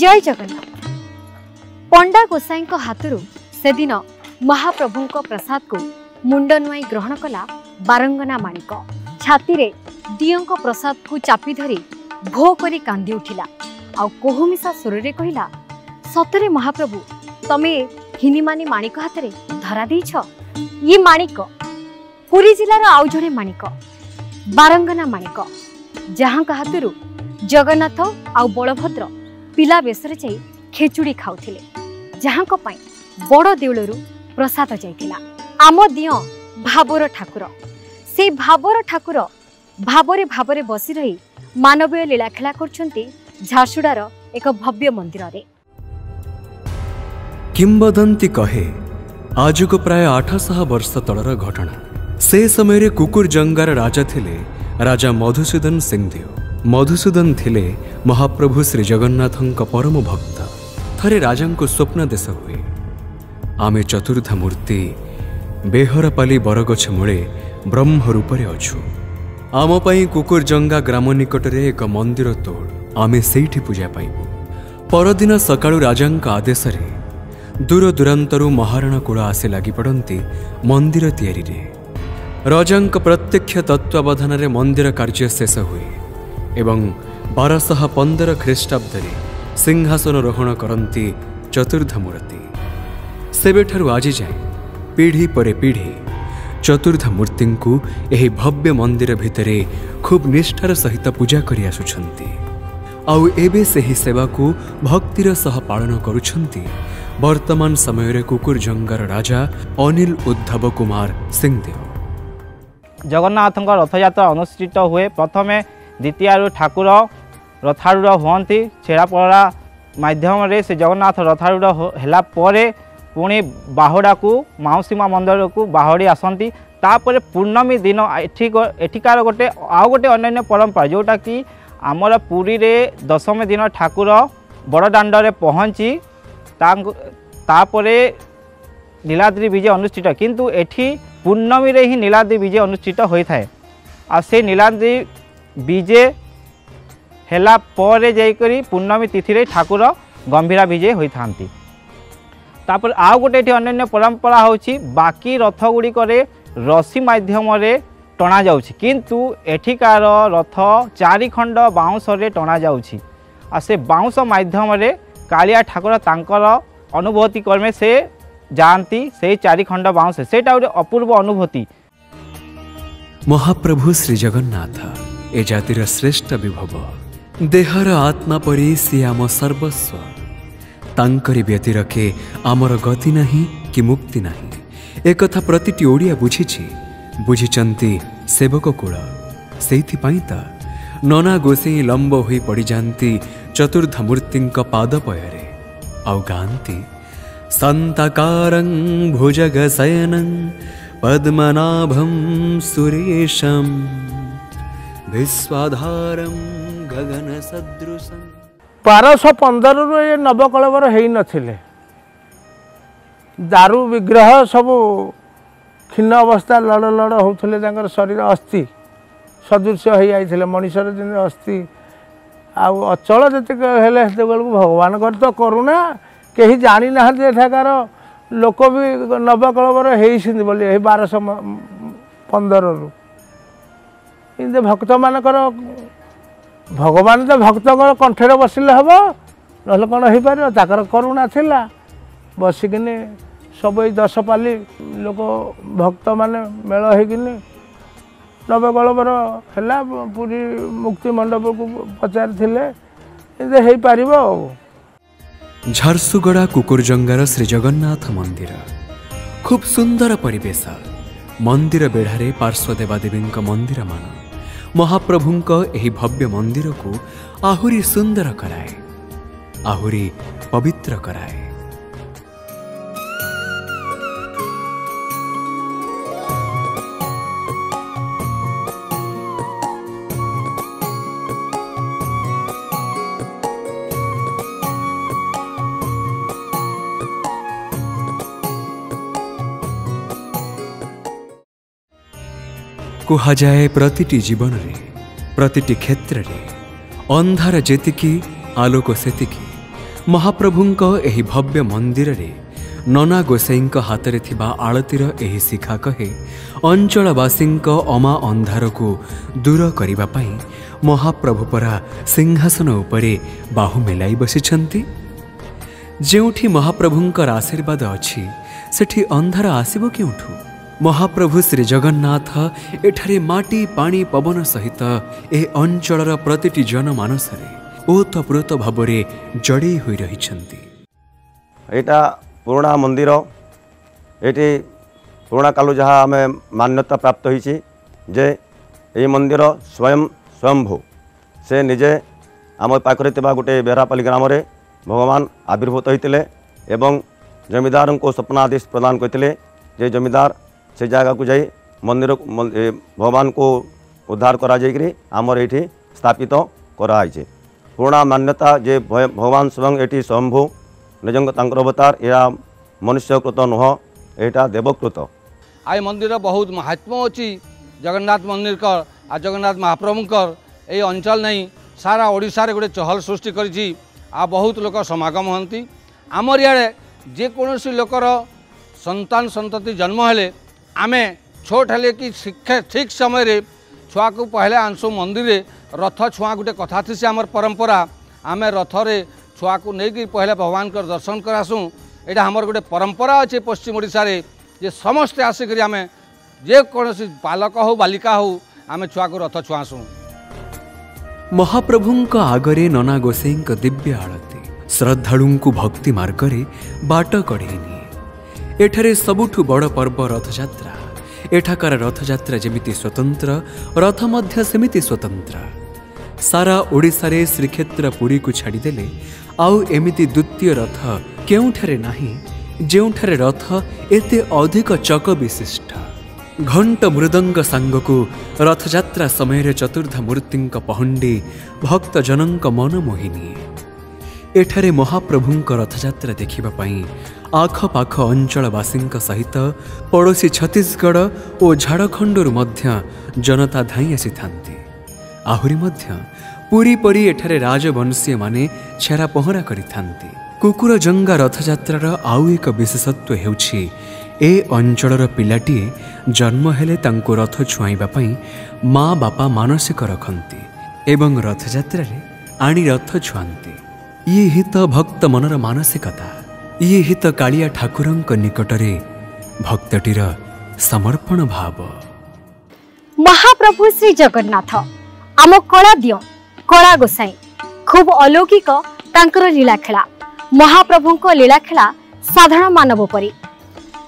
ଜୟ ଜଗନ୍ନାଥ। ପଣ୍ଡା ଗୋସାଇଙ୍କ ହାତରୁ ସେଦିନ ମହାପ୍ରଭୁଙ୍କ ପ୍ରସାଦକୁ ମୁଣ୍ଡ ନୁଆଇ ଗ୍ରହଣ କଲା ବାରଙ୍ଗନା ମାଣିକ। ଛାତିରେ ଦିଅଙ୍କ ପ୍ରସାଦକୁ ଚାପି ଧରି ଭୋ କରି କାନ୍ଦି ଉଠିଲା। ଆଉ କୋହମିଶା ସ୍ୱରରେ କହିଲା ସତରେ ମହାପ୍ରଭୁ ତମେ ହିନିମାନି ମାଣିକ ହାତରେ ଧରା ଦେଇଛ? ଇଏ ମାଣିକ ପୁରୀ ଜିଲ୍ଲାର ଆଉ ଜଣେ ମାଣିକ ବାରଙ୍ଗନା ମାଣିକ ଯାହାଙ୍କ ହାତରୁ ଜଗନ୍ନାଥ ଆଉ ବଳଭଦ୍ର ପିଲା ବେଶରେ ଯାଇ ଖେଚୁଡ଼ି ଖାଉଥିଲେ ଯାହାଙ୍କ ପାଇଁ ବଡ଼ ଦେଉଳରୁ ପ୍ରସାଦ ଯାଇଥିଲା। ଆମ ଦିଅଁ ଭାବର ଠାକୁର। ସେଇ ଭାବର ଠାକୁର ଭାବରେ ଭାବରେ ବସି ରହି ମାନବୀୟ ଲୀଳାଖେଳା କରୁଛନ୍ତି ଝାରସୁଡ଼ାର ଏକ ଭବ୍ୟ ମନ୍ଦିରରେ। କିମ୍ବଦନ୍ତୀ କହେ ଆଜକୁ ପ୍ରାୟ ଆଠଶହ ବର୍ଷ ତଳର ଘଟଣା। ସେ ସମୟରେ କୁକୁର ଜଙ୍ଗାର ରାଜା ଥିଲେ ରାଜା ମଧୁସୂଦନ ସିଂଦେଓ ମଧୁସୂଦନ ଥିଲେ ମହାପ୍ରଭୁ ଶ୍ରୀ ଜଗନ୍ନାଥଙ୍କ ପରମ ଭକ୍ତ। ଥରେ ରାଜାଙ୍କୁ ସ୍ୱପ୍ନ ଦେଶ ହୁଏ। ଆମେ ଚତୁର୍ଦ୍ଧା ମୂର୍ତ୍ତି ବେହରପାଲି ବରଗଛ ମୂଳେ ବ୍ରହ୍ମ ରୂପରେ ଅଛୁ। ଆମ ପାଇଁ କୁକୁର ଜଙ୍ଗା ଗ୍ରାମ ନିକଟରେ ଏକ ମନ୍ଦିର ତୋଳ ଆମେ ସେଇଠି ପୂଜା ପାଇବୁ। ପରଦିନ ସକାଳୁ ରାଜାଙ୍କ ଆଦେଶରେ ଦୂର ଦୂରାନ୍ତରୁ ମହାରଣା କୂଳ ଆସି ଲାଗିପଡ଼ନ୍ତି ମନ୍ଦିର ତିଆରିରେ। ରଜାଙ୍କ ପ୍ରତ୍ୟକ୍ଷ ତତ୍ତ୍ୱାବଧାନରେ ମନ୍ଦିର କାର୍ଯ୍ୟ ଶେଷ ହୁଏ। ଏବଂ ବାରଶହ ପନ୍ଦର ଖ୍ରୀଷ୍ଟାବ୍ଦରେ ସିଂହାସନ ରୋହଣ କରନ୍ତି ଚତୁର୍ଦ୍ଧାମୂର୍ତ୍ତି। ସେବେଠାରୁ ଆଜି ଯାଏ ପିଢ଼ି ପରେ ପିଢ଼ି ଚତୁର୍ଦ୍ଧା ମୂର୍ତ୍ତିଙ୍କୁ ଏହି ଭବ୍ୟ ମନ୍ଦିର ଭିତରେ ଖୁବ୍ ନିଷ୍ଠାର ସହିତ ପୂଜା କରି ଆସୁଛନ୍ତି। ଆଉ ଏବେ ସେହି ସେବାକୁ ଭକ୍ତିର ସହ ପାଳନ କରୁଛନ୍ତି ବର୍ତ୍ତମାନ ସମୟରେ କୁକୁର ଜଙ୍ଗାର ରାଜା ଅନିଲ ଉଦ୍ଧବ କୁମାର ସିଂଦେଓ ଜଗନ୍ନାଥଙ୍କ ରଥଯାତ୍ରା ଅନୁଷ୍ଠିତ ହୁଏ। ପ୍ରଥମେ ଦ୍ୱିତୀୟରୁ ଠାକୁର ରଥାରୂଢ଼ ହୁଅନ୍ତି ଛେରାପହରା ମାଧ୍ୟମରେ ସେ ଜଗନ୍ନାଥ ରଥାରୂଢ଼ ହେଲା ପରେ ପୁଣି ବାହୁଡ଼ାକୁ ମାଉସୀ ମା ମନ୍ଦିରକୁ ବାହୁଡ଼ି ଆସନ୍ତି ତାପରେ ପୂର୍ଣ୍ଣମୀ ଦିନ ଏଠି ଏଠିକାର ଗୋଟେ ଆଉ ଗୋଟେ ଅନ୍ୟାନ୍ୟ ପରମ୍ପରା ଯେଉଁଟାକି ଆମର ପୁରୀରେ ଦଶମୀ ଦିନ ଠାକୁର ବଡ଼ଦାଣ୍ଡରେ ପହଞ୍ଚି ତାଙ୍କ ତାପରେ ନୀଳାଦ୍ରି ବିଜେ ଅନୁଷ୍ଠିତ କିନ୍ତୁ ଏଠି ପୂର୍ଣ୍ଣମୀରେ ହିଁ ନୀଳାଦ୍ରି ବିଜେ ଅନୁଷ୍ଠିତ ହୋଇଥାଏ ଆଉ ସେ ନୀଳାଦ୍ରି ବିଜେ ହେଲା ପରେ ଯାଇକରି ପୂର୍ଣ୍ଣମୀ ତିଥିରେ ଠାକୁର ଗମ୍ଭୀରା ବିଜେ ହୋଇଥାନ୍ତି ତାପରେ ଆଉ ଗୋଟେ ଏଠି ଅନ୍ୟାନ୍ୟ ପରମ୍ପରା ହେଉଛି ବାକି ରଥ ଗୁଡ଼ିକରେ ରସି ମାଧ୍ୟମରେ ଟଣାଯାଉଛି କିନ୍ତୁ ଏଠିକାର ରଥ ଚାରି ଖଣ୍ଡ ବାଉଁଶରେ ଟଣାଯାଉଛି ଆଉ ସେ ବାଉଁଶ ମାଧ୍ୟମରେ କାଳିଆ ଠାକୁର ତାଙ୍କର ଅନୁଭୂତି କର୍ମେ ସେ ଯାଆନ୍ତି ସେଇ ଚାରି ଖଣ୍ଡ ବାଉଁଶ ସେଇଟା ଗୋଟେ ଅପୂର୍ବ ଅନୁଭୂତି। ମହାପ୍ରଭୁ ଶ୍ରୀ ଜଗନ୍ନାଥ ଏ ଜାତିର ଶ୍ରେଷ୍ଠ ବିଭବ ଦେହର ଆତ୍ମା ପରି ସିଏ ଆମ ସର୍ବସ୍ୱ ତାଙ୍କରି ବ୍ୟତିରକେ ଆମର ଗତି ନାହିଁ କି ମୁକ୍ତି ନାହିଁ ଏକଥା ପ୍ରତିଟି ଓଡ଼ିଆ ବୁଝିଛି ବୁଝିଛନ୍ତି ସେବକ କୂଳ ସେଇଥିପାଇଁ ତ ନନା ଗୋସେଇ ଲମ୍ବ ହୋଇ ପଡ଼ିଯାନ୍ତି ଚତୁର୍ଦ୍ଧା ମୂର୍ତ୍ତିଙ୍କ ପାଦପୟରେ ଆଉ ଗାଆନ୍ତି ସନ୍ତାକାରଂ ଭୁଜଗଶୟନଂ ପଦ୍ମନାଭಂ ସୁରେଶಂ ବାରଶହ ପନ୍ଦରରୁ ଏ ନବକଳବର ହେଇନଥିଲେ ଦାରୁ ବିଗ୍ରହ ସବୁ କ୍ଷୀଣ ଅବସ୍ଥା ଲଡ଼ ଲଡ଼ ହେଉଥିଲେ ତାଙ୍କର ଶରୀର ଅସ୍ଥି ସଦୃଶ ହେଇଯାଇଥିଲେ ମଣିଷର ଯେମିତି ଅସ୍ଥି ଆଉ ଅଚଳ ଯେତିକି ହେଲେ ସେତେବେଳକୁ ଭଗବାନଙ୍କର ତ କରୁଣା କେହି ଜାଣିନାହାନ୍ତି ଏଠାକାର ଲୋକ ବି ନବକଳବର ହେଇଛନ୍ତି ବୋଲି ଏହି ବାରଶହ ପନ୍ଦରରୁ କିନ୍ତୁ ଭକ୍ତମାନଙ୍କର ଭଗବାନ ତ ଭକ୍ତଙ୍କର କଣ୍ଠରେ ବସିଲେ ହେବ ନହେଲେ କ'ଣ ହେଇପାରିବ? ତାଙ୍କର କରୁଣା ଥିଲା। ବସିକିନି ସବୁ ଏଇ ଦଶପାଲି ଲୋକ ଭକ୍ତମାନେ ମେଳ ହେଇକିନି ନବକଳବର ହେଲା ପୁରୀ ମୁକ୍ତି ମଣ୍ଡପକୁ ପଚାରିଥିଲେ ଏମିତି ହେଇପାରିବ ଆଉ। ଝାରସୁଗୁଡ଼ା କୁକୁରଜଙ୍ଗାର ଶ୍ରୀ ଜଗନ୍ନାଥ ମନ୍ଦିର। ଖୁବ୍ ସୁନ୍ଦର ପରିବେଶ। ମନ୍ଦିର ବେଢ଼ାରେ ପାର୍ଶ୍ୱ ଦେବାଦେବୀଙ୍କ ମନ୍ଦିରମାନ। ମହାପ୍ରଭୁଙ୍କ ଏହି ଭବ୍ୟ ମନ୍ଦିରକୁ ଆହୁରି ସୁନ୍ଦର କରାଏ ଆହୁରି ପବିତ୍ର କରାଏ କୁହାଯାଏ ପ୍ରତିଟି ଜୀବନରେ ପ୍ରତିଟି କ୍ଷେତ୍ରରେ ଅନ୍ଧାର ଯେତିକି ଆଲୋକ ସେତିକି ମହାପ୍ରଭୁଙ୍କ ଏହି ଭବ୍ୟ ମନ୍ଦିରରେ ନନା ଗୋସାଇଙ୍କ ହାତରେ ଥିବା ଆଳତୀର ଏହି ଶିଖା କହେ ଅଞ୍ଚଳବାସୀଙ୍କ ଅମା ଅନ୍ଧାରକୁ ଦୂର କରିବା ପାଇଁ ମହାପ୍ରଭୁ ପରା ସିଂହାସନ ଉପରେ ବାହୁ ମେଲାଇ ବସିଛନ୍ତି। ଯେଉଁଠି ମହାପ୍ରଭୁଙ୍କର ଆଶୀର୍ବାଦ ଅଛି ସେଠି ଅନ୍ଧାର ଆସିବ କେଉଁଠୁ? ମହାପ୍ରଭୁ ଶ୍ରୀ ଜଗନ୍ନାଥ ଏଠାରେ ମାଟି ପାଣି ପବନ ସହିତ ଏ ଅଞ୍ଚଳର ପ୍ରତିଟି ଜନମାନସରେ ଓତପ୍ରୋତ ଭାବରେ ଜଡ଼େଇ ହୋଇ ରହିଛନ୍ତି। ଏଇଟା ପୁରୁଣା ମନ୍ଦିର। ଏଠି ପୁରୁଣା କାଳୁ ଯାହା ଆମେ ମାନ୍ୟତା ପ୍ରାପ୍ତ ହୋଇଛି ଯେ ଏହି ମନ୍ଦିର ସ୍ୱୟଂ ସ୍ୱୟମ୍ଭୁ ସେ ନିଜେ ଆମ ପାଖରେ ଥିବା ଗୋଟିଏ ବେହେରାପାଲି ଗ୍ରାମରେ ଭଗବାନ ଆବିର୍ଭୂତ ହୋଇଥିଲେ ଏବଂ ଜମିଦାରଙ୍କୁ ସ୍ୱପ୍ନାଦେଶ ପ୍ରଦାନ କରିଥିଲେ। ଯେ ଜମିଦାର ସେ ଜାଗାକୁ ଯାଇ ମନ୍ଦିର ମ- ଏ ଭଗବାନଙ୍କୁ ଉଦ୍ଧାର କରାଯାଇକରି ଆମର ଏଇଠି ସ୍ଥାପିତ କରାହେଇଛି। ପୁରୁଣା ମାନ୍ୟତା ଯେ ଭ- ଭଗବାନ ସ୍ୱୟଂ ଏଠି ସ୍ୱୟମ୍ଭୁ ନିଜଙ୍କ ତାଙ୍କର ଅବତାର ଏହା ମନୁଷ୍ୟକୃତ ନୁହଁ ଏଇଟା ଦେବକୃତ। ଆଉ ଏ ମନ୍ଦିର ବହୁତ ମହାତ୍ମ୍ୟ ଅଛି ଜଗନ୍ନାଥ ମନ୍ଦିରଙ୍କର ଆଉ ଜଗନ୍ନାଥ ମହାପ୍ରଭୁଙ୍କର ଏଇ ଅଞ୍ଚଳ ନେଇ ସାରା ଓଡ଼ିଶାରେ ଗୋଟେ ଚହଲ ସୃଷ୍ଟି କରିଛି ଆଉ ବହୁତ ଲୋକ ସମାଗମ ହୁଅନ୍ତି। ଆମର ଇଆଡ଼େ ଯେକୌଣସି ଲୋକର ସନ୍ତାନ ସନ୍ତତି ଜନ୍ମ ହେଲେ ଆମେ ଛୋଟ ହେଲେ କି ଶିକ୍ଷା ଠିକ୍ ସମୟରେ ଛୁଆକୁ ପହିଲେ ଆଣସୁ ମନ୍ଦିରରେ ରଥ ଛୁଆ ଗୋଟେ କଥା ଥିସି ଆମର ପରମ୍ପରା ଆମେ ରଥରେ ଛୁଆକୁ ନେଇକି ପହିଲେ ଭଗବାନଙ୍କର ଦର୍ଶନ କରାସୁଁ ଏଇଟା ଆମର ଗୋଟେ ପରମ୍ପରା ଅଛି ପଶ୍ଚିମ ଓଡ଼ିଶାରେ ଯେ ସମସ୍ତେ ଆସିକରି ଆମେ ଯେକୌଣସି ବାଲକ ହଉ ବାଲିକା ହଉ ଆମେ ଛୁଆକୁ ରଥ ଛୁଆଁସୁଁ ମହାପ୍ରଭୁଙ୍କ ଆଗରେ ନନା ଗୋସାଇଙ୍କ ଦିବ୍ୟ ଆଳତୀ ଶ୍ରଦ୍ଧାଳୁଙ୍କୁ ଭକ୍ତି ମାର୍ଗରେ ବାଟ କଢ଼େଇ ନିଏ ଏଠାରେ ସବୁଠୁ ବଡ଼ ପର୍ବ ରଥଯାତ୍ରା। ଏଠାକାର ରଥଯାତ୍ରା ଯେମିତି ସ୍ୱତନ୍ତ୍ର ରଥ ମଧ୍ୟ ସେମିତି ସ୍ୱତନ୍ତ୍ର। ସାରା ଓଡ଼ିଶାରେ ଶ୍ରୀକ୍ଷେତ୍ର ପୁରୀକୁ ଛାଡ଼ିଦେଲେ ଆଉ ଏମିତି ଦ୍ୱିତୀୟ ରଥ କେଉଁଠାରେ ନାହିଁ ଯେଉଁଠାରେ ରଥ ଏତେ ଅଧିକ ଚକ ବିଶିଷ୍ଟ ଘଣ୍ଟ ମୃଦଙ୍ଗ ସାଙ୍ଗକୁ ରଥଯାତ୍ରା ସମୟରେ ଚତୁର୍ଦ୍ଧା ମୂର୍ତ୍ତିଙ୍କ ପହଣ୍ଡି ଭକ୍ତଜନଙ୍କ ମନ ମୋହି ନିଏ ଏଠାରେ ମହାପ୍ରଭୁଙ୍କ ରଥଯାତ୍ରା ଦେଖିବା ପାଇଁ ଆଖପାଖ ଅଞ୍ଚଳବାସୀଙ୍କ ସହିତ ପଡ଼ୋଶୀ ଛତିଶଗଡ଼ ଓ ଝାଡ଼ଖଣ୍ଡରୁ ମଧ୍ୟ ଜନତା ଧାଇଁ ଆସିଥାନ୍ତି। ଆହୁରି ମଧ୍ୟ ପୁରୀ ପରି ଏଠାରେ ରାଜବଂଶୀୟମାନେ ଛେରା ପହଁରା କରିଥାନ୍ତି। କୁକୁରଜଙ୍ଗା ରଥଯାତ୍ରାର ଆଉ ଏକ ବିଶେଷତ୍ୱ ହେଉଛି ଏ ଅଞ୍ଚଳର ପିଲାଟିଏ ଜନ୍ମ ହେଲେ ତାଙ୍କୁ ରଥ ଛୁଆଁଇବା ପାଇଁ ମା ବାପା ମାନସିକ ରଖନ୍ତି ଏବଂ ରଥଯାତ୍ରାରେ ଆଣି ରଥ ଛୁଆନ୍ତି। ଇଏ ହିଁ ତ ଭକ୍ତ ମନର ମାନସିକତା ଇଏ ହିଁ ତ କାଳିଆ ଠାକୁରଙ୍କ ନିକଟରେ ଭକ୍ତଟିର ସମର୍ପଣ ଭାବ ମହାପ୍ରଭୁ ଶ୍ରୀ ଜଗନ୍ନାଥ ଆମ କଳା ଦିଅ କଳା ଗୋସାଇଁ ଖୁବ୍ ଅଲୌକିକ ତାଙ୍କର ଲୀଳାଖେଳା ମହାପ୍ରଭୁଙ୍କ ଲୀଳାଖେଳା ସାଧାରଣ ମାନବ ପରି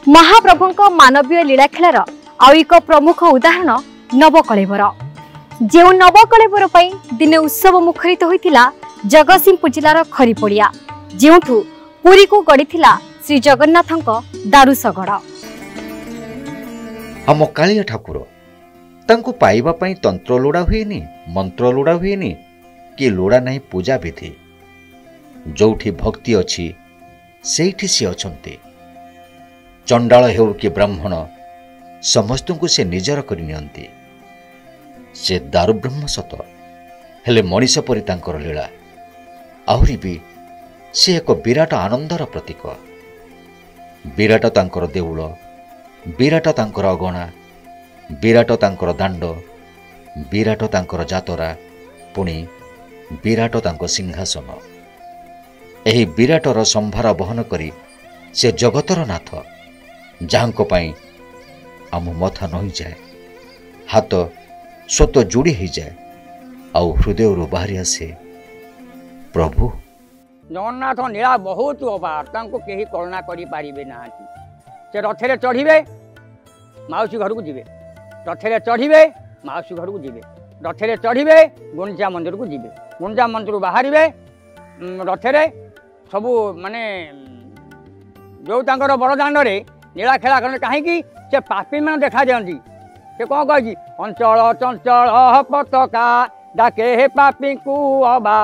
ମହାପ୍ରଭୁଙ୍କ ମାନବୀୟ ଲୀଳାଖେଳାର ଆଉ ଏକ ପ୍ରମୁଖ ଉଦାହରଣ ନବକଳେବର ଯେଉଁ ନବକଳେବର ପାଇଁ ଦିନେ ଉତ୍ସବ ମୁଖରିତ ହୋଇଥିଲା ଜଗତସିଂହପୁର ଜିଲ୍ଲାର ଖରିପଡ଼ିଆ ଯେଉଁଠୁ ପୁରୀକୁ ଗଡ଼ିଥିଲା ଶ୍ରୀ ଜଗନ୍ନାଥଙ୍କ ଦାରୁସଗଡ଼। ଆମ କାଳିଆ ଠାକୁର ତାଙ୍କୁ ପାଇବା ପାଇଁ ତନ୍ତ୍ର ଲୋଡ଼ା ହୁଏନି ମନ୍ତ୍ର ଲୋଡ଼ା ହୁଏନି କି ଲୋଡ଼ା ନାହିଁ ପୂଜା ବିଧି। ଯୋଉଠି ଭକ୍ତି ଅଛି ସେଇଠି ସେ ଅଛନ୍ତି। ଚଣ୍ଡାଳ ହେଉ କି ବ୍ରାହ୍ମଣ ସମସ୍ତଙ୍କୁ ସେ ନିଜର କରିନିଅନ୍ତି ସେ ଦାରୁବ୍ରହ୍ମ ସତ ହେଲେ ମଣିଷ ପରି ତାଙ୍କର ଲୀଳା। ଆହୁରି ବି ସେ ଏକ ବିରାଟ ଆନନ୍ଦର ପ୍ରତୀକ। ବିରାଟ ତାଙ୍କର ଦେଉଳ ବିରାଟ ତାଙ୍କର ଅଗଣା ବିରାଟ ତାଙ୍କର ଦାଣ୍ଡ ବିରାଟ ତାଙ୍କର ଯାତରା ପୁଣି ବିରାଟ ତାଙ୍କ ସିଂହାସନ। ଏହି ବିରାଟର ସମ୍ଭାର ବହନ କରି ସେ ଜଗତର ନାଥ ଯାହାଙ୍କ ପାଇଁ ଆମ ମଥା ନଇଯାଏ ହାତ ସ୍ୱତ ଯୋଡ଼ି ହେଇଯାଏ ଆଉ ହୃଦୟରୁ ବାହାରି ଆସେ ପ୍ରଭୁ ଜଗନ୍ନାଥ ନୀଳା ବହୁତ ଅପାର ତାଙ୍କୁ କେହି କଳନା କରିପାରିବେ ନାହାନ୍ତି। ସେ ରଥରେ ଚଢ଼ିବେ ମାଉସୀ ଘରକୁ ଯିବେ। ରଥରେ ଚଢ଼ିବେ ମାଉସୀ ଘରକୁ ଯିବେ। ରଥରେ ଚଢ଼ିବେ ଗୁଣ୍ଡିଚା ମନ୍ଦିରକୁ ଯିବେ। ଗୁଣ୍ଡିଚା ମନ୍ଦିରରୁ ବାହାରିବେ ଉଁ, ରଥରେ ସବୁ ମାନେ ଉଁ, ଯୋଉ ତାଙ୍କର ବଡ଼ଦାଣ୍ଡରେ ନୀଳା ଖେଳା କରନ୍ତି କାହିଁକି? ସେ ପାପୀମାନେ ଦେଖାଯାଆନ୍ତି। ସେ କ'ଣ କହିଛି? ଅଞ୍ଚଳ ଚଞ୍ଚଳ ପତାକା ଡାକେ ହେ ପାପୀଙ୍କୁ ଅବା।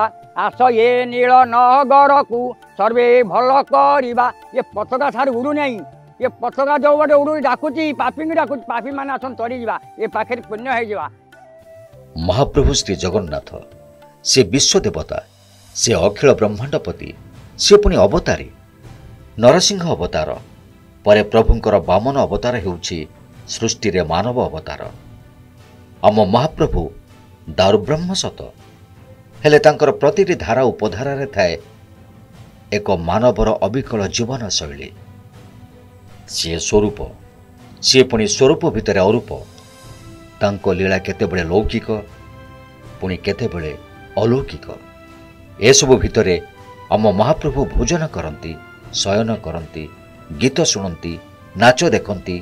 ଆସ ଏ ନୀଳ ନଗରକୁ ସର୍ବେ ଭଲ କରିବା। ଏ ପତାକା ଛାଡ଼ି ଉଡ଼ୁନାହିଁ ଏ ପତାକା ଯୋଉ ଗୋଟେ ଉଡ଼ୁଛି ଡାକୁଛି ପାପୀଙ୍କୁ ଡାକୁଛି ପାପୀମାନେ ଆସନ୍ତି ତରିଯିବା ଏ ପାଖରେ ପୁଣ୍ୟ ହେଇଯିବା। ମହାପ୍ରଭୁ ଶ୍ରୀ ଜଗନ୍ନାଥ ସେ ବିଶ୍ୱ ଦେବତା ସେ ଅଖିଳ ବ୍ରହ୍ମାଣ୍ଡପତି ସେ ପୁଣି ଅବତାରୀ ନରସିଂହ ଅବତାର ପରେ ପ୍ରଭୁଙ୍କର ବାମନ ଅବତାର ହେଉଛି ସୃଷ୍ଟିରେ ମାନବ ଅବତାର। ଆମ ମହାପ୍ରଭୁ ଦାରୁବ୍ରହ୍ମ ସତ ହେଲେ ତାଙ୍କର ପ୍ରତିଟି ଧାରା ଉପଧାରାରେ ଥାଏ ଏକ ମାନବର ଅବିକଳ ଜୀବନଶୈଳୀ ସିଏ ସ୍ୱରୂପ ସିଏ ପୁଣି ସ୍ୱରୂପ ଭିତରେ ଅରୂପ। ତାଙ୍କ ଲୀଳା କେତେବେଳେ ଲୌକିକ ପୁଣି କେତେବେଳେ ଅଲୌକିକ। ଏସବୁ ଭିତରେ ଆମ ମହାପ୍ରଭୁ ଭୋଜନ କରନ୍ତି ଶୟନ କରନ୍ତି ଗୀତ ଶୁଣନ୍ତି ନାଚ ଦେଖନ୍ତି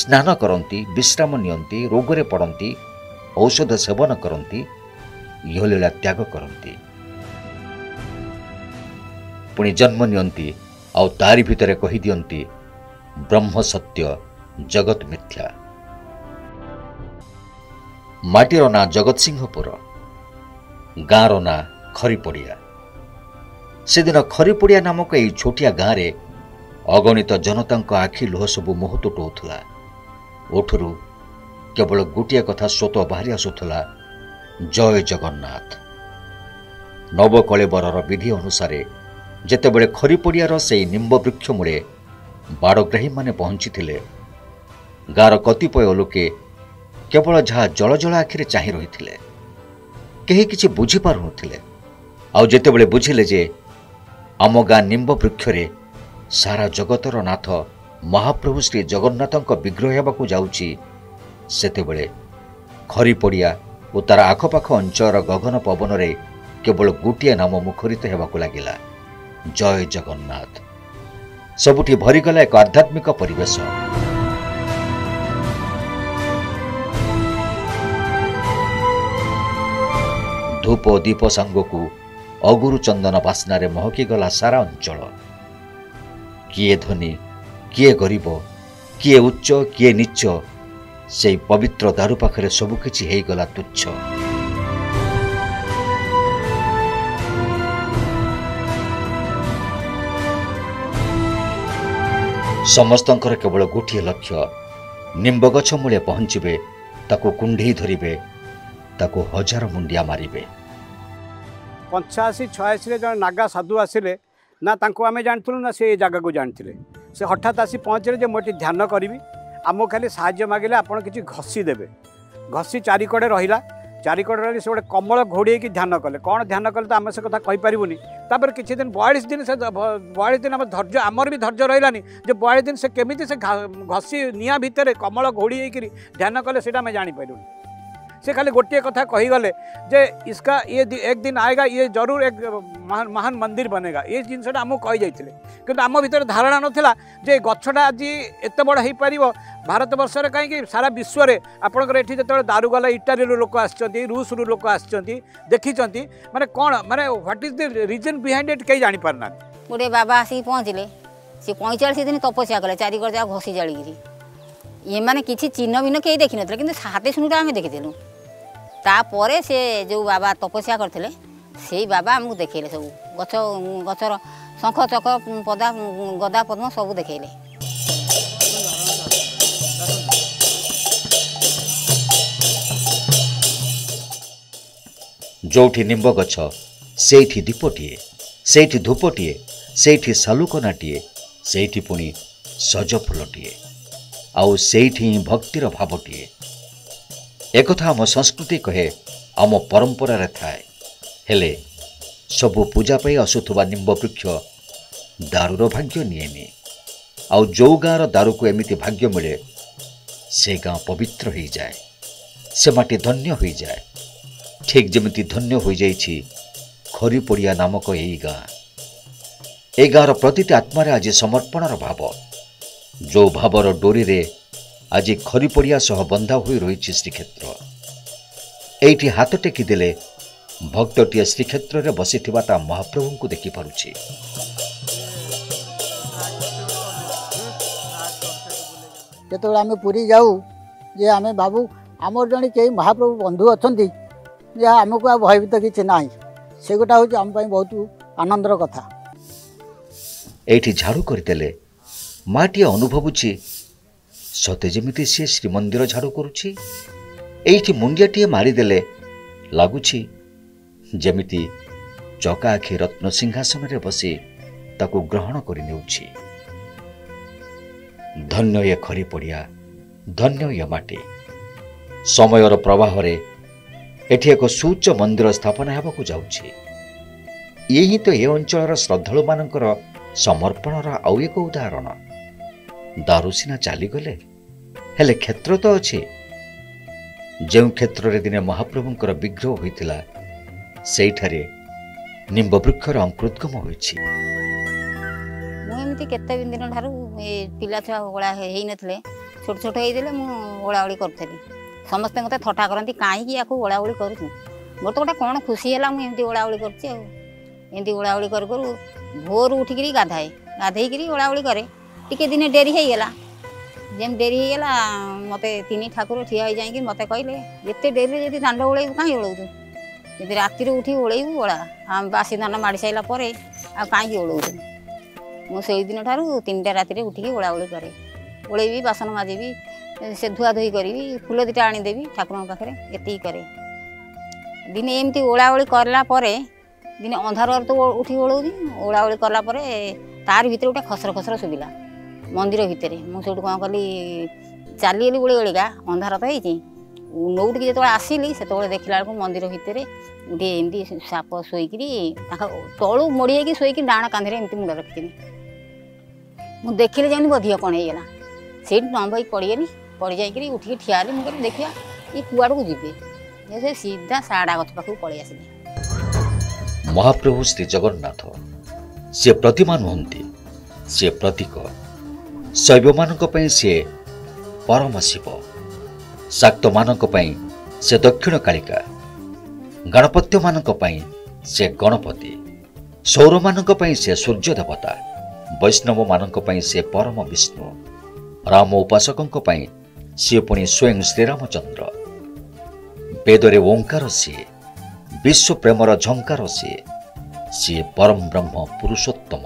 ସ୍ନାନ କରନ୍ତି ବିଶ୍ରାମ ନିଅନ୍ତି ରୋଗରେ ପଡ଼ନ୍ତି ଔଷଧ ସେବନ କରନ୍ତି ଇହଲୀଳା ତ୍ୟାଗ କରନ୍ତି ପୁଣି ଜନ୍ମ ନିଅନ୍ତି ଆଉ ତାରି ଭିତରେ କହିଦିଅନ୍ତି ବ୍ରହ୍ମ ସତ୍ୟ ଜଗତ ମିଥ୍ୟା ମାଟିର ନାଁ ଜଗତସିଂହପୁର ଗାଁର ନାଁ ଖରିପଡ଼ିଆ ସେଦିନ ଖରିପଡ଼ିଆ ନାମକ ଏହି ଛୋଟିଆ ଗାଁରେ ଅଗଣିତ ଜନତାଙ୍କ ଆଖି ଲୁହ ସବୁ ମୁହ ତୁଟଉଥିଲା ଓଠରୁ କେବଳ ଗୋଟିଏ କଥା ସ୍ୱତ ବାହାରି ଆସୁଥିଲା ଜୟ ଜଗନ୍ନାଥ ନବକଳେବରର ବିଧି ଅନୁସାରେ ଯେତେବେଳେ ଖରିପଡ଼ିଆର ସେହି ନିମ୍ବ ବୃକ୍ଷ ମୂଳେ ବାଡ଼ଗ୍ରାହୀମାନେ ପହଞ୍ଚିଥିଲେ ଗାଁର କତିପୟ ଲୋକେ କେବଳ ଯାହା ଜଳଜଳ ଆଖିରେ ଚାହିଁ ରହିଥିଲେ କେହି କିଛି ବୁଝିପାରୁନଥିଲେ ଆଉ ଯେତେବେଳେ ବୁଝିଲେ ଯେ ଆମ ଗାଁ ନିମ୍ବ ବୃକ୍ଷରେ ସାରା ଜଗତର ନାଥ ମହାପ୍ରଭୁ ଶ୍ରୀ ଜଗନ୍ନାଥଙ୍କ ବିଗ୍ରହ ହେବାକୁ ଯାଉଛି ସେତେବେଳେ ଖରିପଡ଼ିଆ ଓ ତାର ଆଖପାଖ ଅଞ୍ଚଳର ଗଗନ ପବନରେ କେବଳ ଗୋଟିଏ ନାମ ମୁଖରିତ ହେବାକୁ ଲାଗିଲା। ଜୟ ଜଗନ୍ନାଥ। ସବୁଠି ଭରିଗଲା ଏକ ଆଧ୍ୟାତ୍ମିକ ପରିବେଶ। ଧୂପ ଦୀପ ସାଙ୍ଗକୁ ଅଗୁରୁ ଚନ୍ଦନ ବାସ୍ନାରେ ମହକିଗଲା ସାରା ଅଞ୍ଚଳ। କିଏ ଧନୀ କିଏ ଗରିବ କିଏ ଉଚ୍ଚ କିଏ ନିଚ ସେହି ପବିତ୍ର ଦାରୁ ପାଖରେ ସବୁକିଛି ହେଇଗଲା ତୁଚ୍ଛ। ସମସ୍ତଙ୍କର କେବଳ ଗୋଟିଏ ଲକ୍ଷ୍ୟ ନିମ୍ବ ଗଛ ମୂଳେ ପହଞ୍ଚିବେ ତାକୁ କୁଣ୍ଢେଇ ଧରିବେ ତାକୁ ହଜାର ମୁଣ୍ଡିଆ ମାରିବେ। ପଞ୍ଚାଅଶୀ ଛୟାଅଶୀରେ ଜଣେ ନାଗା ସାଧୁ ଆସିଲେ ନା ତାଙ୍କୁ ଆମେ ଜାଣିଥିଲୁ ନା ସେ ଏ ଜାଗାକୁ ଜାଣିଥିଲେ। ସେ ହଠାତ୍ ଆସି ପହଞ୍ଚିଲେ ଯେ ମୁଁ ଏଠି ଧ୍ୟାନ କରିବି। ଆମକୁ ଖାଲି ସାହାଯ୍ୟ ମାଗିଲେ ଆପଣ କିଛି ଘଷି ଦେବେ। ଘଷି ଚାରିକଡ଼େ ରହିଲା। ଚାରିକଡ଼େ ରହିଲେ ସେ ଗୋଟେ କମଳ ଘୋଡ଼େଇକି ଧ୍ୟାନ କଲେ। କ'ଣ ଧ୍ୟାନ କଲେ ତ ଆମେ ସେ କଥା କହିପାରିବୁନି। ତାପରେ କିଛି ଦିନ ବୟାଳିଶ ଦିନ ସେ ବୟାଳିଶ ଦିନ ଆମ ଧୈର୍ଯ୍ୟ ଆମର ବି ଧୈର୍ଯ୍ୟ ରହିଲାନି ଯେ ବୟାଳିଶ ଦିନ ସେ କେମିତି ସେ ଘଷି ନିଆଁ ଭିତରେ କମଳ ଘୋଡ଼ି ହେଇକିରି ଧ୍ୟାନ କଲେ ସେଇଟା ଆମେ ଜାଣିପାରିଲୁନି से खाली गोटे कथा कहीगले जे इसका ये एक दिन आएगा, ये ज़रूर एक महान महान मंदिर बनेगा। ये जिनसा आमको कही जाइए किंतु आम भितर धारणा नाला जे गछटा आज एत बड़ हो पार भारत बर्षर कहीं सारा विश्व आपंकर ये जो दारूगला इटाली लोक आस लोक आ देखी मैंने कौन मैंने what is the reason behind it कहीं जापर ना गोटे बाबा आसिक पहुँचे सी पैंचाश दिन तपस्या कले चारिगर जाक घसी जाड़ी ये मैंने किसी चिन्ह बिन्ह कहीं देखी ना कि हाथी शुणुटा आम देखीदूँ ତାପରେ ସେ ଯେଉଁ ବାବା ତପସ୍ୟା କରିଥିଲେ ସେଇ ବାବା ଆମକୁ ଦେଖେଇଲେ ସବୁ ଗଛ ଗଛର ଶଙ୍ଖ ଚକ ପଦା ଗଦା ପଦ୍ମ ସବୁ ଦେଖେଇଲେ ଯୋଉଠି ନିମ୍ବ ଗଛ ସେଇଠି ଦୀପଟିଏ ସେଇଠି ଧୂପଟିଏ ସେଇଠି ସାଲୁକନାଟିଏ ସେଇଠି ପୁଣି ସଜ ଫୁଲଟିଏ ଆଉ ସେଇଠି ହିଁ ଭକ୍ତିର ଭାବଟିଏ। ଏକଥା ଆମ ସଂସ୍କୃତି କହେ ଆମ ପରମ୍ପରାରେ ଥାଏ ହେଲେ ସବୁ ପୂଜା ପାଇଁ ଆସୁଥିବା ନିମ୍ବ ବୃକ୍ଷ ଦାରୁର ଭାଗ୍ୟ ନିଏନି ଆଉ ଯେଉଁ ଗାଁର ଦାରୁକୁ ଏମିତି ଭାଗ୍ୟ ମିଳେ ସେ ଗାଁ ପବିତ୍ର ହୋଇଯାଏ ସେ ମାଟି ଧନ୍ୟ ହୋଇଯାଏ ଠିକ୍ ଯେମିତି ଧନ୍ୟ ହୋଇଯାଇଛି ଖରିପଡ଼ିଆ ନାମକ ଏହି ଗାଁ ଏ ଗାଁର ପ୍ରତିଟି ଆତ୍ମାରେ ଆଜି ସମର୍ପଣର ଭାବ ଯେଉଁ ଭାବର ଡୋରିରେ ଆଜି ଖରିପଡ଼ିଆ ସହ ବନ୍ଧା ହୋଇ ରହିଛି ଶ୍ରୀକ୍ଷେତ୍ର ଏଇଠି ହାତ ଟେକି ଦେଲେ ଭକ୍ତଟିଏ ଶ୍ରୀକ୍ଷେତ୍ରରେ ବସିଥିବା ତା ମହାପ୍ରଭୁଙ୍କୁ ଦେଖିପାରୁଛି ଯେତେବେଳେ ଆମେ ପୁରୀ ଯାଉ ଯେ ଆମେ ଭାବୁ ଆମର ଜଣେ କେହି ମହାପ୍ରଭୁ ବନ୍ଧୁ ଅଛନ୍ତି ଯାହା ଆମକୁ ଆଉ ଭୟଭୀତ କିଛି ନାହିଁ ସେଗୁଟା ହେଉଛି ଆମ ପାଇଁ ବହୁତ ଆନନ୍ଦର କଥା ଏଇଠି ଝାଡ଼ୁ କରିଦେଲେ ମାଟିଏ ଅନୁଭବୁଛି ସତେ ଯେମିତି ସିଏ ଶ୍ରୀମନ୍ଦିର ଝାଡ଼ୁ କରୁଛି ଏଇଠି ମୁଣ୍ଡିଆଟିଏ ମାରିଦେଲେ ଲାଗୁଛି ଯେମିତି ଚକା ଆଖି ରତ୍ନ ସିଂହାସନରେ ବସି ତାକୁ ଗ୍ରହଣ କରି ନେଉଛି। ଧନ୍ୟ ଏ ଖରି ପଡ଼ିଆ ଧନ୍ୟ ଏ ମାଟି। ସମୟର ପ୍ରବାହରେ ଏଠି ଏକ ସୂଚ ମନ୍ଦିର ସ୍ଥାପନ ହେବାକୁ ଯାଉଛି। ଇଏ ହିଁ ତ ଏ ଅଞ୍ଚଳର ଶ୍ରଦ୍ଧାଳୁମାନଙ୍କର ସମର୍ପଣର ଆଉ ଏକ ଉଦାହରଣ। ଦାରୁ ସିନା ଚାଲିଗଲେ ହେଲେ କ୍ଷେତ୍ର ତ ଅଛି। ଯେଉଁ କ୍ଷେତ୍ରରେ ଦିନେ ମହାପ୍ରଭୁଙ୍କର ବିଗ୍ରହ ହୋଇଥିଲା ସେଇଠାରେ ନିମ୍ବ ବୃକ୍ଷର ଅଙ୍କୁରୋଦ୍ଗମ ହୋଇଛି। ମୁଁ ଏମିତି କେତେ ଦିନ ଠାରୁ ଏ ପିଲା ଛୁଆ ଓଳା ହେଇନଥିଲେ। ଛୋଟ ଛୋଟ ହେଇଥିଲେ ମୁଁ ଓଳାଓଳି କରୁଥିଲି। ସମସ୍ତେ ମୋତେ ଥଟ୍ଟା କରନ୍ତି କାହିଁକି ୟାକୁ ଓଳାଓଳି କରୁଛୁ? ମୋର ତ ଗୋଟେ କ'ଣ ଖୁସି ହେଲା ମୁଁ ଏମିତି ଓଳାଓଳି କରୁଛି ଆଉ। ଏମିତି ଓଳାଓଳି କରୁ କରୁ ଭୋରୁ ଉଠିକିରି ଗାଧାଏ। ଗାଧେଇକିରି ଓଳାଓଳି କରେ। ଟିକେ ଦିନେ ଡେରି ହେଇଗଲା। ଯେମିତି ଡେରି ହେଇଗଲା ମୋତେ ତିନି ଠାକୁର ଠିଆ ହେଇଯାଇକି ମୋତେ କହିଲେ ଏତେ ଡେରିରେ ଯଦି ଦାଣ୍ଡ ଓଳେଇବୁ କାହିଁ ଓଳଉଛୁ? ଯଦି ରାତିରେ ଉଠି ଓଳେଇବୁ ଓଳା ଆମ ବାସି ଧାନ ମାଡ଼ି ସାରିଲା ପରେ ଆଉ କାହିଁକି ଓଳଉଛୁ? ମୁଁ ସେଇଦିନ ଠାରୁ ତିନିଟା ରାତିରେ ଉଠିକି ଓଳାଓଳି କରେ। ଓଳେଇବି ବାସନ ମାଜିବି ସେ ଧୁଆ ଧୋଇ କରିବି ଫୁଲ ଦୁଇଟା ଆଣିଦେବି ଠାକୁରଙ୍କ ପାଖରେ ଏତିକି କରେ। ଦିନେ ଏମିତି ଓଳାଓଳି କଲା ପରେ ଦିନେ ଅନ୍ଧାରରେ ତ ଉଠି ଓଳଉଛି ଓଳାଓଳି କଲା ପରେ ତାରି ଭିତରେ ଗୋଟେ ଖସର ଖସର ଶୁଭିଲା। ମନ୍ଦିର ଭିତରେ। ମୁଁ ସେଇଠୁ କ'ଣ କଲି ଚାଲିଗଲି ଓଳି ଓଳିକା ଅନ୍ଧାର ତ ହେଇଛି ନଉଟିକି ଯେତେବେଳେ ଆସିଲି ସେତେବେଳେ ଦେଖିଲା ବେଳକୁ ମନ୍ଦିର ଭିତରେ ଗୋଟିଏ ଏମିତି ସାପ ଶୋଇକିରି ତାଙ୍କ ତଳୁ ମୋଡ଼ି ହେଇକି ଶୋଇକି ଡାହାଣ କାନ୍ଧରେ ଏମିତି ମୁଣ୍ଡ ରଖିଥିଲି। ମୁଁ ଦେଖିଲି ଯେମିତି ମୋ ଧିଅ କ'ଣ ହେଇଗଲା। ସେଇଠି ନମ୍ବଇ ପଡ଼ିଗଲି ପଡ଼ି ଯାଇକିରି ଉଠିକି ଠିଆ ହେଲି। ମୁଁ କହିଲି ଦେଖିବା ଇଏ କୁଆଡ଼କୁ ଯିବେ? ସେ ସିଧା ସାଡ଼ା ଗଛ ପାଖକୁ ପଳେଇ ଆସିଲେ। ମହାପ୍ରଭୁ ଶ୍ରୀ ଜଗନ୍ନାଥ ସିଏ ପ୍ରତିମା ନୁହନ୍ତି ସିଏ ପ୍ରତୀକ ଶୈବମାନଙ୍କ ପାଇଁ ସିଏ ପରମ ଶିବ ଶାକ୍ତମାନଙ୍କ ପାଇଁ ସେ ଦକ୍ଷିଣ କାଳିକା ଗଣପତ୍ୟମାନଙ୍କ ପାଇଁ ସେ ଗଣପତି ସୌରମାନଙ୍କ ପାଇଁ ସେ ସୂର୍ଯ୍ୟ ଦେବତା ବୈଷ୍ଣବମାନଙ୍କ ପାଇଁ ସେ ପରମ ବିଷ୍ଣୁ ରାମ ଉପାସକଙ୍କ ପାଇଁ ସିଏ ପୁଣି ସ୍ୱୟଂ ଶ୍ରୀରାମଚନ୍ଦ୍ର ବେଦରେ ଓଙ୍କାର ସିଏ ବିଶ୍ୱ ପ୍ରେମର ଝଙ୍କାର ସିଏ ସିଏ ପରମ ବ୍ରହ୍ମ ପୁରୁଷୋତ୍ତମ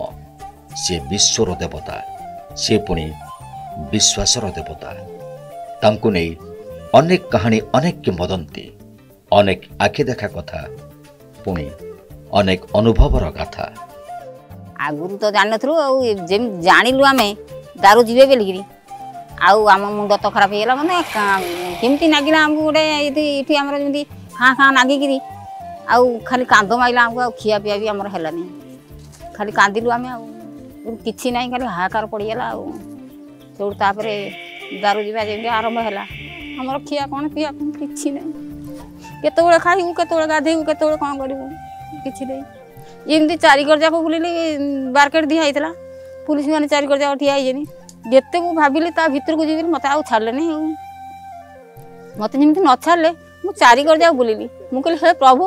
ସିଏ ବିଶ୍ୱର ଦେବତା ସିଏ ପୁଣି ବିଶ୍ୱାସର ଦେବତା। ତାଙ୍କୁ ନେଇ ଅନେକ କାହାଣୀ ଅନେକ କିମ୍ବଦନ୍ତୀ ଅନେକ ଆଖି ଦେଖା କଥା ପୁଣି ଅନେକ ଅନୁଭବର ଗାଥା। ଆଗରୁ ତ ଜାଣିନଥିଲୁ ଆଉ ଯେମିତି ଜାଣିଲୁ ଆମେ ଦାରୁ ଯିବେ ବୋଲିକିରି। ଆଉ ଆମ ମୁଣ୍ଡ ତ ଖରାପ ହେଇଗଲା ମାନେ କେମିତି ନାଗିଲା ଆମକୁ ଗୋଟେ ଏଇଠି ଏଠି ଆମର ଯେମିତି ଖାଁ ଖାଁ ନାଗିକିରି। ଆଉ ଖାଲି କାନ୍ଦ ମାଇଲା ଆମକୁ ଆଉ ଖିଆ ପିଆ ବି ଆମର ହେଲାନି। ଖାଲି କାନ୍ଦିଲୁ ଆମେ ଆଉ। କିଛି ନାହିଁ ଖାଲି ହାହାକାର ପଡ଼ିଗଲା ଆଉ। ସେଇଠୁ ତାପରେ ଦାରୁ ଯିବା ଯେମିତି ଆରମ୍ଭ ହେଲା। ଆମର ଖିଆ କ'ଣ ପିଆ କ'ଣ କିଛି ନାହିଁ। କେତେବେଳେ ଖାଇବୁ କେତେବେଳେ ଗାଧେଇବୁ କେତେବେଳେ କ'ଣ କରିବୁ କିଛି ନାହିଁ। ଏମିତି ଚାରିକର ଯାକ ବୁଲିଲି ବାରକେଟ୍ ଦିଆ ହେଇଥିଲା। ପୁଲିସ ମାନେ ଚାରିକର ଯାକ ଠିଆ ହେଇଛନ୍ତି ଯେତେ ମୁଁ ଭାବିଲି ତା ଭିତରକୁ ଯିବି ମୋତେ ଆଉ ଛାଡ଼ିଲେନି ଆଉ। ମୋତେ ଯେମିତି ନ ଛାଡ଼ିଲେ ମୁଁ ଚାରିକର ଯାକ ବୁଲିଲି। ମୁଁ କହିଲି ହେ ପ୍ରଭୁ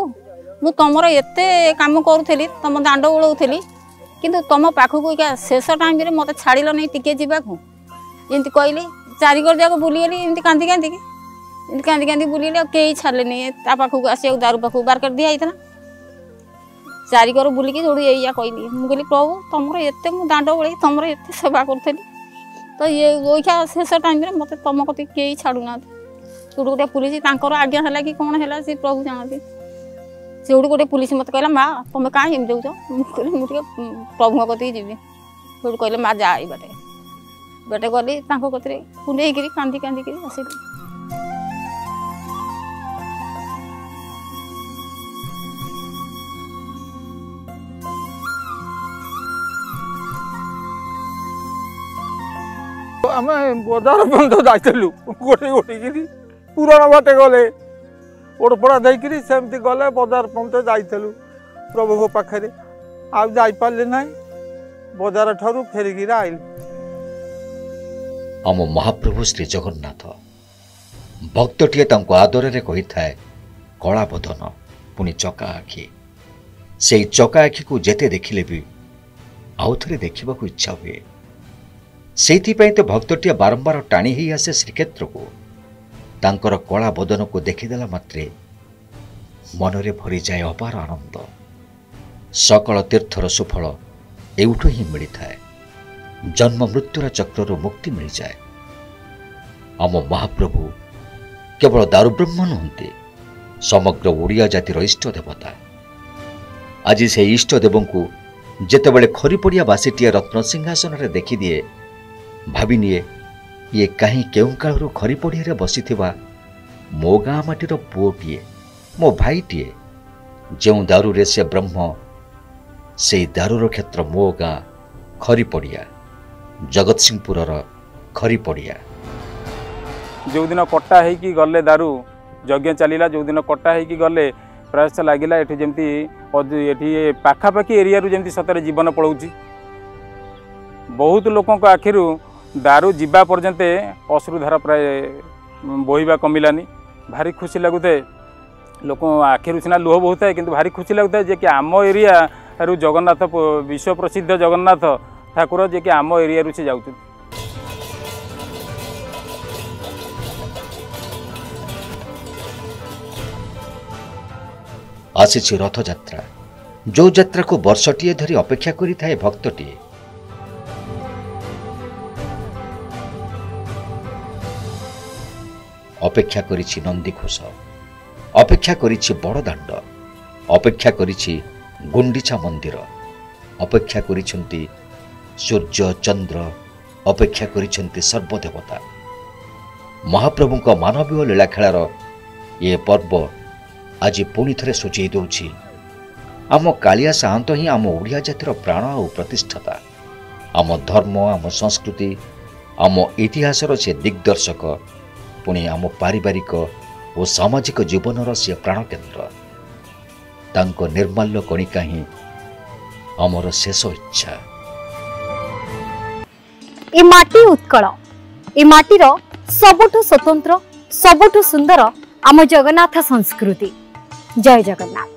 ମୁଁ ତୁମର ଏତେ କାମ କରୁଥିଲି ତୁମ ଦାଣ୍ଡ ଓଳଉଥିଲି କିନ୍ତୁ ତୁମ ପାଖକୁ ଏକା ଶେଷ ଟାଇମ୍ରେ ମୋତେ ଛାଡ଼ିଲନି ଟିକେ ଯିବାକୁ? ଏମିତି କହିଲି ଚାରିକର ଯାକ ବୁଲିଗଲି ଏମିତି କାନ୍ଦି କାନ୍ଦିକି ଏମିତି କାନ୍ଦି କାନ୍ଦି ବୁଲିଗଲି ଆଉ କେହି ଛାଡ଼ିଲେନି। ତା ପାଖକୁ ଆସିବାକୁ ଦାରୁ ପାଖକୁ ବାରକେଟ୍ ଦିଆ ହେଇଥିଲା। ଚାରିକର ବୁଲିକି ଯୋଉଠୁ ଏଇଆ କହିଲି। ମୁଁ କହିଲି ପ୍ରଭୁ ତମର ଏତେ ମୁଁ ଦାଣ୍ଡ ଓଳେଇ ତମର ଏତେ ସେବା କରୁଥିଲି। ତ ଇଏ ଓଇଖା ଶେଷ ଟାଇମ୍ରେ ମୋତେ ତମ କତିକି କେହି ଛାଡ଼ୁନାହାନ୍ତି। ସେଇଠୁ ଗୋଟେ ପୁଲିସ ତାଙ୍କର ଆଜ୍ଞା ହେଲା କି କ'ଣ ହେଲା ସେ ପ୍ରଭୁ ଜାଣନ୍ତି। ସେଇଠୁ ଗୋଟେ ପୁଲିସ ମୋତେ କହିଲା ମା ତମେ କାହିଁ ଏମିତି ଯାଉଛ ମୁଁ କହିଲି ମୁଁ ଟିକେ ପ୍ରଭୁଙ୍କ କତିକି ଯିବି। ସେଇଠୁ କହିଲେ ମା ଯା ଏଇ ବାଟେ। ବାଟେ ଗଲି ତାଙ୍କ କତିରେ କୁଣ୍ଡେଇକିରି କାନ୍ଦି କାନ୍ଦିକିରି ଆସିଲି ଆମେ ବଜାର ପର୍ଯ୍ୟନ୍ତ ଯାଇଥିଲୁ ଗୋଟି ଗୋଟିକିରି ପୁରାଣ ବାଟେ ଗଲେ। ଓଡ଼ପଡ଼ା ଦେଇକିରି ସେମିତି ଗଲେ ବଜାର ପର୍ଯ୍ୟନ୍ତ ଯାଇଥିଲୁ ପ୍ରଭୁଙ୍କ ପାଖରେ। ଆଉ ଯାଇପାରିଲି ନାହିଁ। ବଜାର ଠାରୁ ଫେରିକିରି ଆଇଲି। ଆମ ମହାପ୍ରଭୁ ଶ୍ରୀ ଜଗନ୍ନାଥ ଭକ୍ତଟିଏ ତାଙ୍କୁ ଆଦରରେ କହିଥାଏ କଳା ବଦନ ପୁଣି ଚକା ଆଖି ସେଇ ଚକା ଆଖିକୁ ଯେତେ ଦେଖିଲେ ବି ଆଉ ଥରେ ଦେଖିବାକୁ ଇଚ୍ଛା ହୁଏ। ସେଇଥିପାଇଁ ତ ଭକ୍ତଟିଏ ବାରମ୍ବାର ଟାଣି ହେଇ ଆସେ ଶ୍ରୀକ୍ଷେତ୍ରକୁ। ତାଙ୍କର କଳା ବଦନକୁ ଦେଖିଦେଲା ମାତ୍ରେ ମନରେ ଭରିଯାଏ ଅପାର ଆନନ୍ଦ। ସକଳ ତୀର୍ଥର ସୁଫଳ ଏଉଠୁ ହିଁ ମିଳିଥାଏ। ଜନ୍ମ ମୃତ୍ୟୁର ଚକ୍ରରୁ ମୁକ୍ତି ମିଳିଯାଏ। ଆମ ମହାପ୍ରଭୁ କେବଳ ଦାରୁବ୍ରହ୍ମ ନୁହନ୍ତି ସମଗ୍ର ଓଡ଼ିଆ ଜାତିର ଇଷ୍ଟ ଦେବତା। ଆଜି ସେହି ଇଷ୍ଟ ଦେବଙ୍କୁ ଯେତେବେଳେ ଖରିପଡ଼ିଆ ବାସିଟିଏ ରତ୍ନସିଂହାସନରେ ଦେଖିଦିଏ ଭାବିନିଏ ଇଏ କାହିଁ କେଉଁ କାଳରୁ ଖରିପଡ଼ିଆରେ ବସିଥିବା ମୋ ଗାଁ ମାଟିର ପୁଅଟିଏ ମୋ ଭାଇଟିଏ? ଯେଉଁ ଦାରୁରେ ସେ ବ୍ରହ୍ମ ସେଇ ଦାରୁର କ୍ଷେତ୍ର ମୋ ଗାଁ ଖରିପଡ଼ିଆ ଜଗତସିଂହପୁରର ଖରିପଡ଼ିଆ ଯେଉଁଦିନ କଟା ହେଇକି ଗଲେ ଦାରୁ ଯଜ୍ଞ ଚାଲିଲା ଯେଉଁଦିନ କଟା ହେଇକି ଗଲେ ପ୍ରୟାସ ଲାଗିଲା ଏଠି ଯେମିତି ଏଠି ପାଖାପାଖି ଏରିଆରୁ ଯେମିତି ସତରେ ଜୀବନ ପଳାଉଛି। ବହୁତ ଲୋକଙ୍କ ଆଖିରୁ ଦାରୁ ଯିବା ପର୍ଯ୍ୟନ୍ତ ଅଶ୍ରୁଧାର ପ୍ରାୟ ବୋହିବା କମିଲାନି। ଭାରି ଖୁସି ଲାଗୁଥାଏ। ଲୋକ ଆଖିରୁ ସିନା ଲୁହ ବହୁଥାଏ କିନ୍ତୁ ଭାରି ଖୁସି ଲାଗୁଥାଏ ଯେ କି ଆମ ଏରିଆରୁ ଜଗନ୍ନାଥ ପ- ବିଶ୍ୱ ପ୍ରସିଦ୍ଧ ଜଗନ୍ନାଥ ଠାକୁର ଯେ କି ଆମ ଏରିଆରୁ ସେ ଯାଉଛନ୍ତି। ଆସିଛି ରଥଯାତ୍ରା। ଯେଉଁ ଯାତ୍ରାକୁ ବର୍ଷଟିଏ ଧରି ଅପେକ୍ଷା କରିଥାଏ ଭକ୍ତଟିଏ ଅପେକ୍ଷା କରିଛି ନନ୍ଦିଘୋଷ। ଅପେକ୍ଷା କରିଛି ବଡ଼ଦାଣ୍ଡ। ଅପେକ୍ଷା କରିଛି ଗୁଣ୍ଡିଚା ମନ୍ଦିର। ଅପେକ୍ଷା କରିଛନ୍ତି ସୂର୍ଯ୍ୟ ଚନ୍ଦ୍ର। ଅପେକ୍ଷା କରିଛନ୍ତି ସର୍ବଦେବତା। ମହାପ୍ରଭୁଙ୍କ ମାନବୀୟ ଲୀଳାଖେଳାର ଏ ପର୍ବ ଆଜି ପୁଣି ଥରେ ସୂଚେଇ ଦେଉଛି। ଆମ କାଳିଆ ସାଆନ୍ତ ହିଁ ଆମ ଓଡ଼ିଆ ଜାତିର ପ୍ରାଣ ଆଉ ପ୍ରତିଷ୍ଠାତା। ଆମ ଧର୍ମ ଆମ ସଂସ୍କୃତି ଆମ ଇତିହାସର ସେ ଦିଗ୍ଦର୍ଶକ ପୁଣି ଆମ ପାରିବାରିକ ଓ ସାମାଜିକ ଜୀବନର ସେ ପ୍ରାଣକେନ୍ଦ୍ର। ତାଙ୍କ ନିର୍ମାଲ୍ୟ କଣିକା ହିଁ ଆମର ଶେଷ ଇଚ୍ଛା। ଏ ମାଟି ଉତ୍କଳ। ଏ ମାଟିର ସବୁଠୁ ସ୍ୱତନ୍ତ୍ର ସବୁଠୁ ସୁନ୍ଦର ଆମ ଜଗନ୍ନାଥ ସଂସ୍କୃତି। ଜୟ ଜଗନ୍ନାଥ।